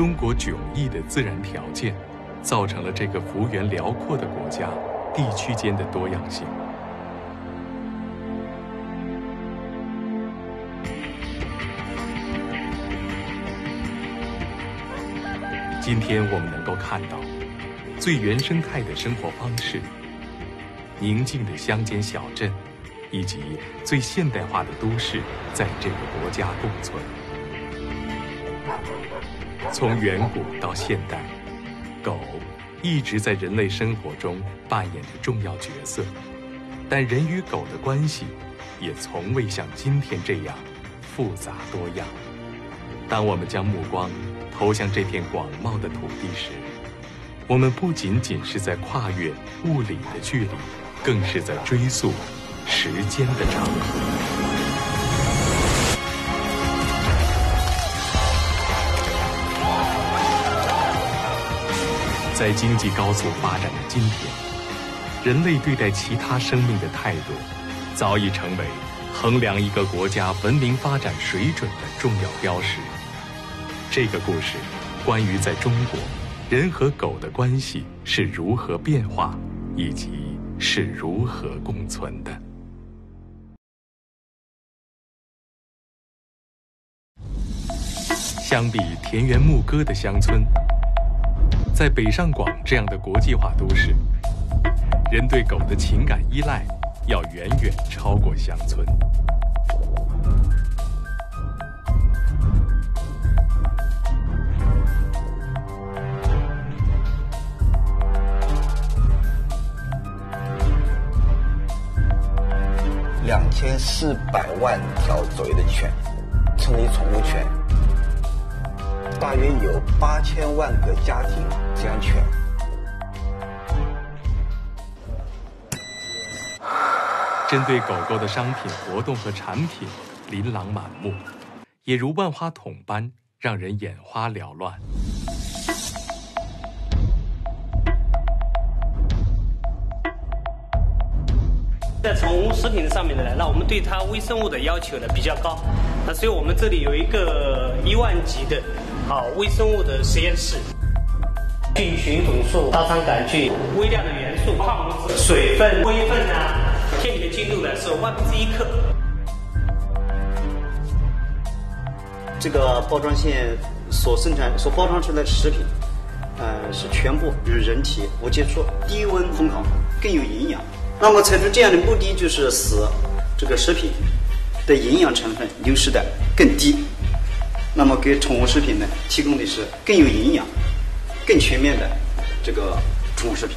中国迥异的自然条件，造成了这个幅员辽阔的国家地区间的多样性。今天我们能够看到最原生态的生活方式，宁静的乡间小镇，以及最现代化的都市，在这个国家共存。从远古到现代，狗一直在人类生活中扮演着重要角色，但人与狗的关系也从未像今天这样复杂多样。当我们将目光，投向这片广袤的土地时，我们不仅仅是在跨越物理的距离，更是在追溯时间的长河。在经济高速发展的今天，人类对待其他生命的态度，早已成为衡量一个国家文明发展水准的重要标识。这个故事，关于在中国，人和狗的关系是如何变化，以及是如何共存的。相比田园牧歌的乡村，在北上广这样的国际化都市，人对狗的情感依赖要远远超过乡村。两千四百万条左右的犬，成为宠物犬，大约有八千万个家庭养犬。针对狗狗的商品活动和产品琳琅满目，也如万花筒般让人眼花缭乱。在宠物食品上面的呢，那我们对它微生物的要求呢比较高，那所以我们这里有一个一万级的好微生物的实验室，菌群总数、大肠杆菌、微量的元素、矿物质、水分、微分啊，天体的精度呢是万分之一克。这个包装线所生产、所包装出来的食品，呃，是全部与人体无接触、低温烘烤，更有营养。那么，采取这样的目的，就是使这个食品的营养成分流失的更低。那么，给宠物食品呢，提供的是更有营养、更全面的这个宠物食品。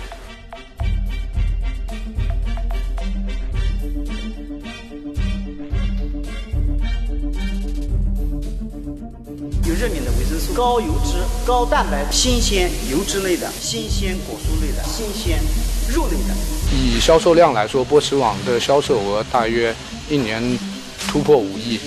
有热敏的维生素，高油脂、高蛋白、新鲜油脂类的、新鲜果蔬类的、新鲜肉类的。以销售量来说，波池网的销售额大约一年突破五亿。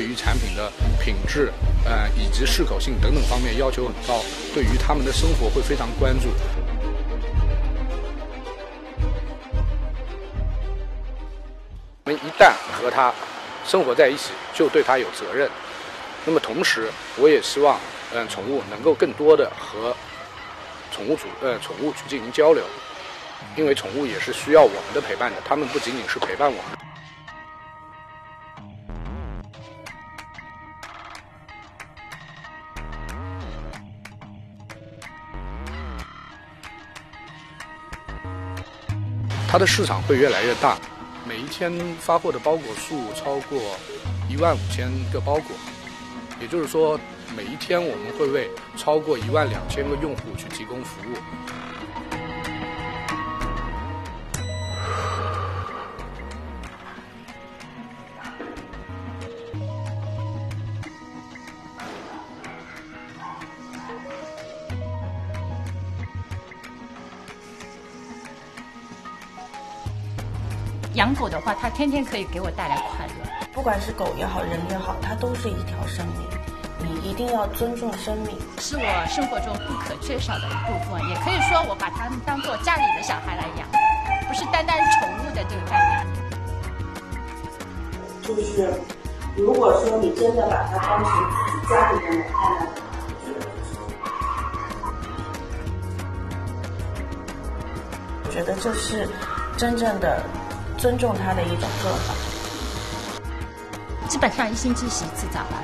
对于产品的品质，呃，以及适口性等等方面要求很高，对于他们的生活会非常关注。我们一旦和他生活在一起，就对他有责任。那么同时，我也希望，嗯，宠物能够更多的和宠物主，呃，宠物去进行交流，因为宠物也是需要我们的陪伴的，它们不仅仅是陪伴我们。它的市场会越来越大，每一天发货的包裹数超过一万五千个包裹，也就是说，每一天我们会为超过一万两千个用户去提供服务。养狗的话，它天天可以给我带来快乐。不管是狗也好，人也好，它都是一条生命，你一定要尊重生命，是我生活中不可缺少的一部分。也可以说，我把它们当做家里的小孩来养，不是单单宠物的这个概念。就是如果说你真的把它当成自己家里人来看待，我觉得这是真正的尊重他的一种做法。基本上一星期洗一次澡吧，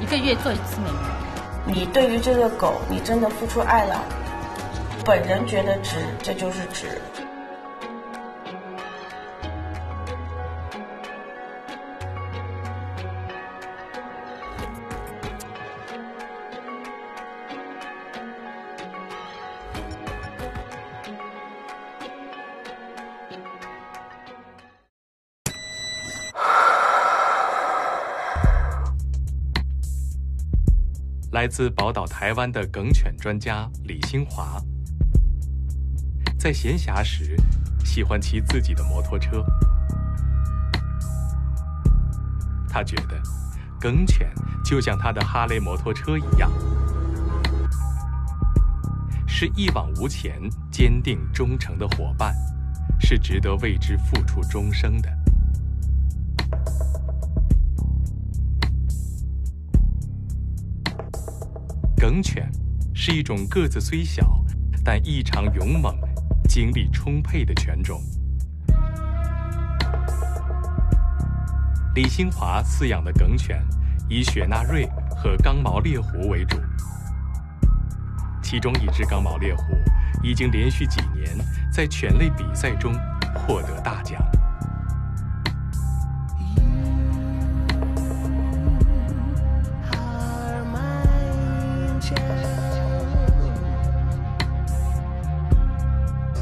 一个月做一次美容。你对于这个狗，你真的付出爱了，本人觉得值，这就是值。来自宝岛台湾的梗犬专家李新华，在闲暇时喜欢骑自己的摩托车。他觉得，梗犬就像他的哈雷摩托车一样，是一往无前、坚定忠诚的伙伴，是值得为之付出终生的。梗犬是一种个子虽小，但异常勇猛、精力充沛的犬种。李新华饲养的梗犬以雪纳瑞和刚毛猎狐为主，其中一只刚毛猎狐已经连续几年在犬类比赛中获得大奖。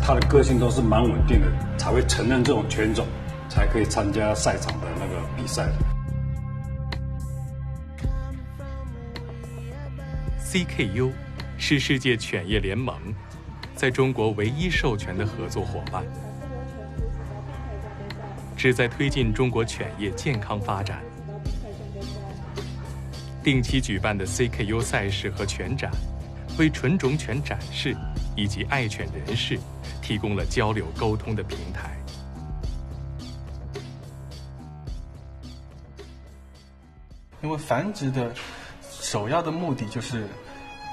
它的个性都是蛮稳定的，才会承认这种犬种，才可以参加赛场的那个比赛。CKU 是世界犬业联盟在中国唯一授权的合作伙伴，旨在推进中国犬业健康发展。定期举办的 CKU 赛事和犬展，为纯种犬展示以及爱犬人士提供了交流沟通的平台。因为繁殖的首要的目的就是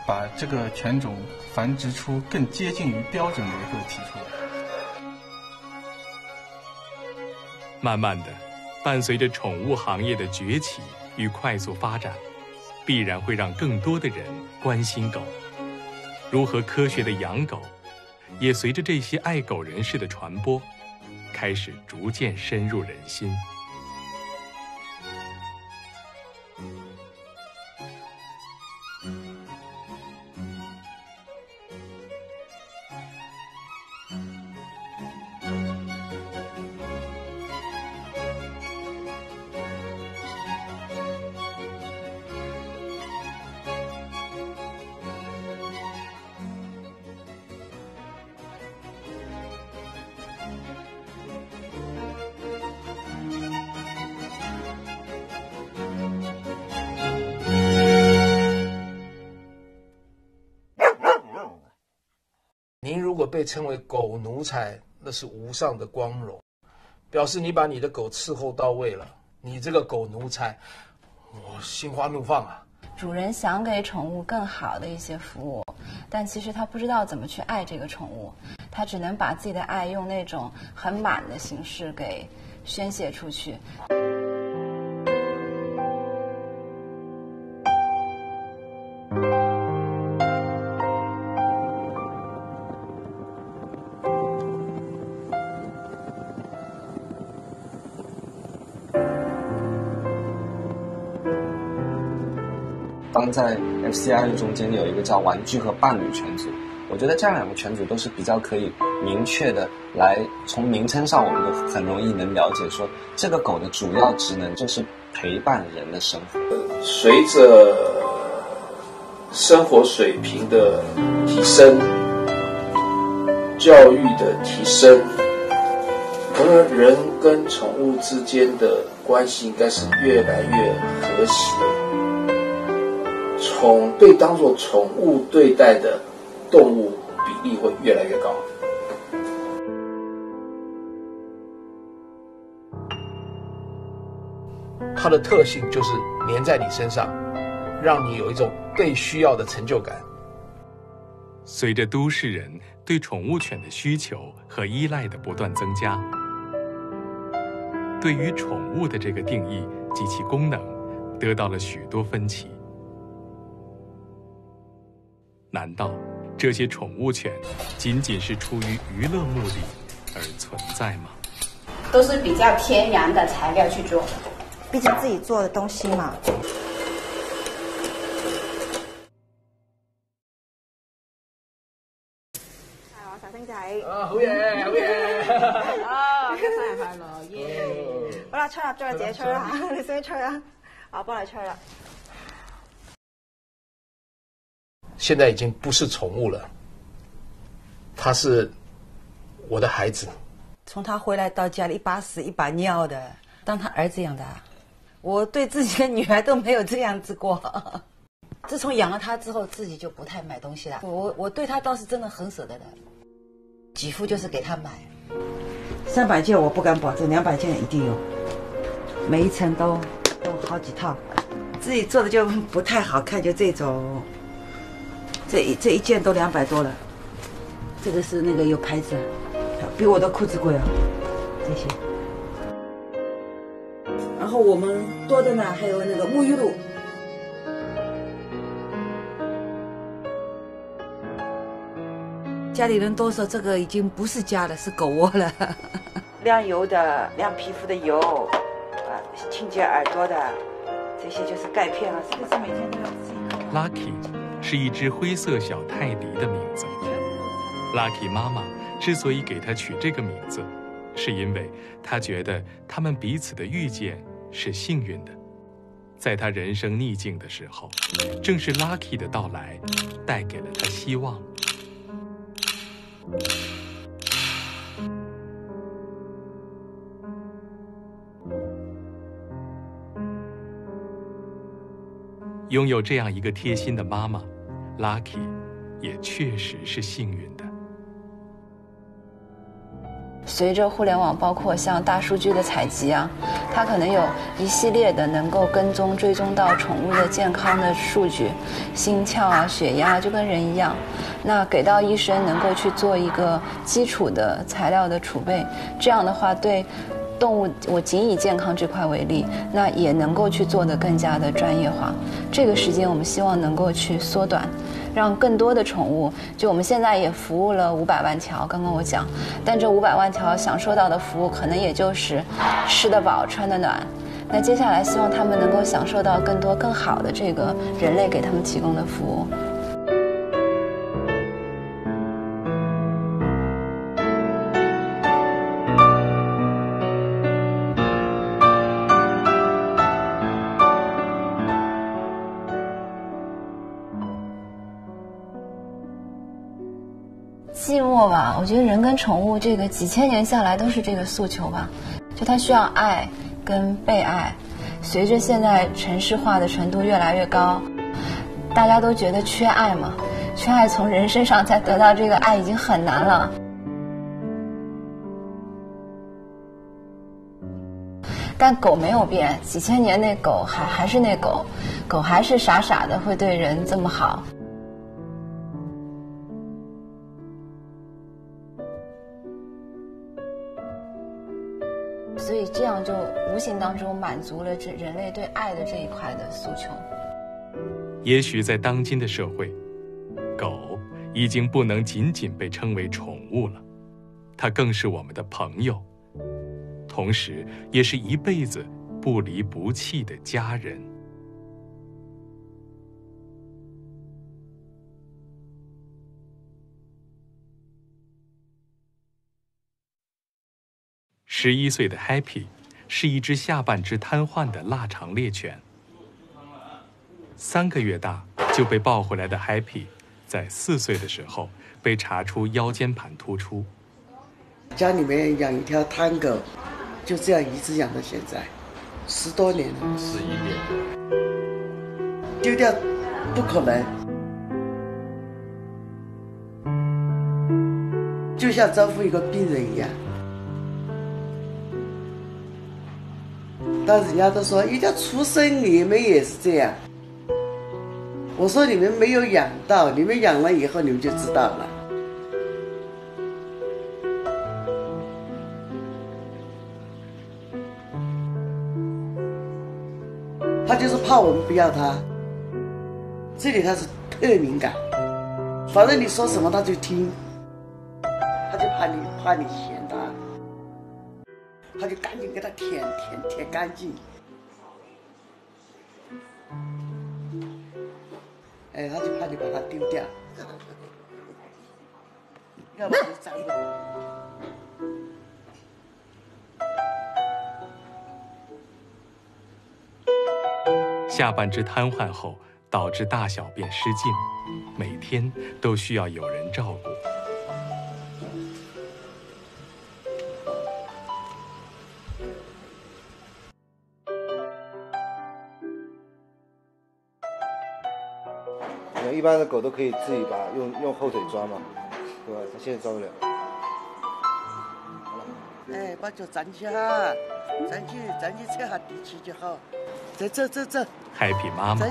把这个犬种繁殖出更接近于标准的一个体出来。慢慢的，伴随着宠物行业的崛起与快速发展，必然会让更多的人关心狗。如何科学的养狗，也随着这些爱狗人士的传播，开始逐渐深入人心。被称为狗奴才，那是无上的光荣，表示你把你的狗伺候到位了。你这个狗奴才，我心花怒放啊！主人想给宠物更好的一些服务，但其实他不知道怎么去爱这个宠物，他只能把自己的爱用那种很满的形式给宣泄出去。在 FCI 中间有一个叫玩具和伴侣犬组，我觉得这样两个犬组都是比较可以明确的来从名称上，我们都很容易能了解说这个狗的主要职能就是陪伴人的生活。随着生活水平的提升，教育的提升，可能人跟宠物之间的关系应该是越来越和谐，宠被当作宠物对待的动物比例会越来越高。它的特性就是粘在你身上，让你有一种被需要的成就感。随着都市人对宠物犬的需求和依赖的不断增加，对于宠物的这个定义及其功能，得到了许多分歧。难道这些宠物犬仅仅是出于娱乐目的而存在吗？都是比较天然的材料去做，毕竟自己做的东西嘛。小星仔，啊，好嘢，好嘢！啊，生日快樂，耶！好啦，吹蠟燭你自己吹啦吓，你先吹啊，我幫你吹啦。现在已经不是宠物了，他是我的孩子。从他回来到家里一把屎一把尿的，当他儿子养的。我对自己的女儿都没有这样子过。自从养了他之后，自己就不太买东西了。我我对他倒是真的很舍得的，几乎就是给他买。三百件我不敢保证，两百件一定有。每一层都都好几套，自己做的就不太好看，就这种。这一这一件都两百多了，这个是那个有牌子。比我的裤子贵啊，这些。然后我们多的呢，还有那个沐浴露。家里人都说这个已经不是家了，是狗窝了。亮油的、亮皮肤的油，啊，清洁耳朵的，这些就是钙片了，这个是每天都要自己。Lucky 是一只灰色小泰迪的名字。Lucky 妈妈。之所以给他取这个名字，是因为他觉得他们彼此的遇见是幸运的。在他人生逆境的时候，正是 Lucky 的到来，带给了他希望。拥有这样一个贴心的妈妈，Lucky 也确实是幸运的。随着互联网，包括像大数据的采集啊，它可能有一系列的能够跟踪、追踪到宠物的健康的数据，心跳啊、血压就跟人一样。那给到医生能够去做一个基础的材料的储备，这样的话对动物，我仅以健康这块为例，那也能够去做的更加的专业化。这个时间我们希望能够去缩短。让更多的宠物，就我们现在也服务了五百万条。刚刚我讲，但这五百万条享受到的服务，可能也就是吃得饱、穿得暖。那接下来希望他们能够享受到更多、更好的这个人类给他们提供的服务。寂寞吧，我觉得人跟宠物这个几千年下来都是这个诉求吧，就它需要爱跟被爱。随着现在城市化的程度越来越高，大家都觉得缺爱嘛，缺爱从人身上再得到这个爱已经很难了。但狗没有变，几千年那狗还还是那狗，狗还是傻傻的会对人这么好。所以这样就无形当中满足了这人类对爱的这一块的诉求。也许在当今的社会，狗已经不能仅仅被称为宠物了，它更是我们的朋友，同时也是一辈子不离不弃的家人。十一岁的 Happy 是一只下半肢瘫痪的腊肠猎犬。三个月大就被抱回来的 Happy，在四岁的时候被查出腰间盘突出，家里面养一条滩狗，就这样一直养到现在，十多年了。十一年。丢掉不可能，就像招呼一个病人一样。人家都说一条畜生，你们也是这样。我说你们没有养到，你们养了以后，你们就知道了。他就是怕我们不要他，这里他是特敏感，反正你说什么他就听，他就怕你怕你嫌，就赶紧给它舔舔舔干净。哎，他就怕你把它丢掉，要不然就脏了。下半肢瘫痪后，导致大小便失禁，每天都需要有人照顾。一般的狗都可以自己把用用后腿抓嘛，对吧？它现在抓不了。哎，把脚站起哈，站起，站起，扯下地气就好。走走走走。Happy 妈妈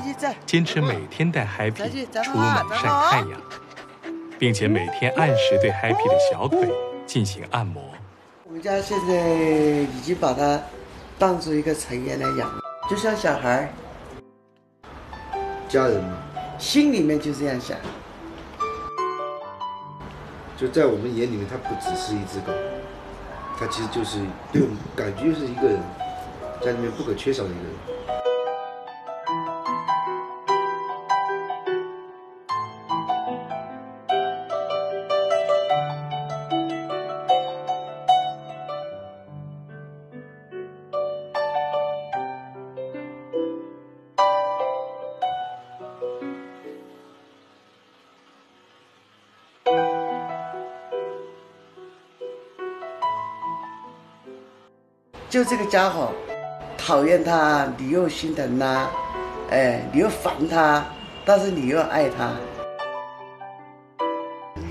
坚持每天带 Happy 出门晒太阳，并且每天按时对 Happy 的小腿进行按摩。我们家现在已经把它当做一个成员来养，就像小孩家人嘛。心里面就这样想，就在我们眼里面，它不只是一只狗，它其实就是对我们感觉就是一个人，家里面不可缺少的一个人。就这个家伙，讨厌他，你又心疼他，哎，你又烦他，但是你又爱他，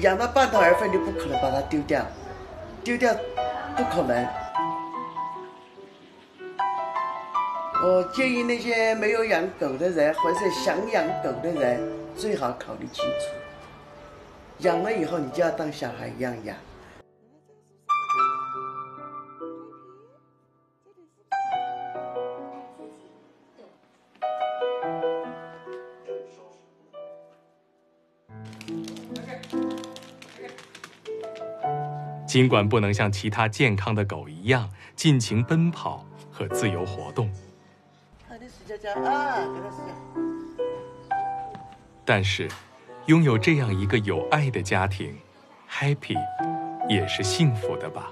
养到半途而废，你不可能把它丢掉，丢掉不可能。我建议那些没有养狗的人，或者想养狗的人，最好考虑清楚，养了以后你就要当小孩一样养。尽管不能像其他健康的狗一样尽情奔跑和自由活动，但是拥有这样一个有爱的家庭，Happy 也是幸福的吧。